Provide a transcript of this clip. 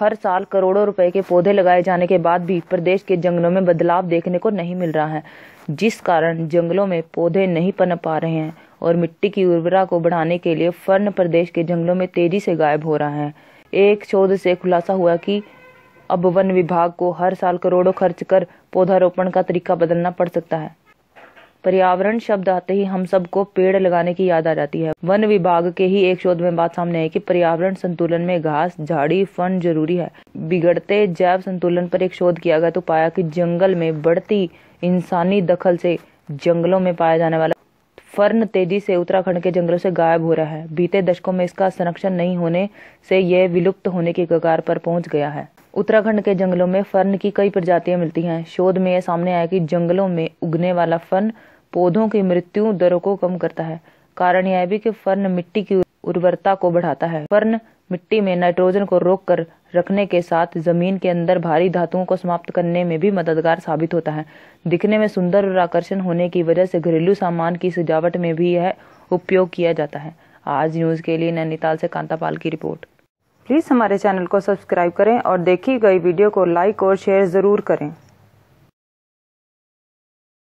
हर साल करोड़ों रुपए के पौधे लगाए जाने के बाद भी प्रदेश के जंगलों में बदलाव देखने को नहीं मिल रहा है, जिस कारण जंगलों में पौधे नहीं पनप पा रहे हैं और मिट्टी की उर्वरा को बढ़ाने के लिए फर्न प्रदेश के जंगलों में तेज़ी से गायब हो रहा है। एक शोध से खुलासा हुआ कि अब वन विभाग को हर साल करोड़ों खर्च कर पौधारोपण का तरीका बदलना पड़ सकता है। पर्यावरण शब्द आते ही हम सबको पेड़ लगाने की याद आ जाती है। वन विभाग के ही एक शोध में बात सामने आई कि पर्यावरण संतुलन में घास, झाड़ी, फन ज़रूरी है। बिगड़ते जैव संतुलन पर एक शोध किया गया तो पाया कि जंगल में बढ़ती इंसानी दखल से जंगलों में पाया जाने वाला फर्न तेज़ी से उत्तराखंड के जंगलों से गायब हो रहा है। बीते दशकों में इसका संरक्षण नहीं होने से यह विलुप्त होने के कगार पर पहुँच गया है। उत्तराखंड के जंगलों में फर्न की कई प्रजातियाँ मिलती हैं। शोध में यह सामने आया कि जंगलों में उगने वाला फर्न पौधों की मृत्यु दरों को कम करता है। कारण यह भी कि फर्न मिट्टी की उर्वरता को बढ़ाता है। फर्न मिट्टी में नाइट्रोजन को रोक कर रखने के साथ ज़मीन के अंदर भारी धातुओं को समाप्त करने में भी मददगार साबित होता है। दिखने में सुंदर और आकर्षण होने की वजह से घरेलू सामान की सजावट में भी यह उपयोग किया जाता है। आज न्यूज़ के लिए नैनीताल से कांतापाल की रिपोर्ट। प्लीज़ हमारे चैनल को सब्सक्राइब करें और देखी गई वीडियो को लाइक और शेयर ज़रूर करें।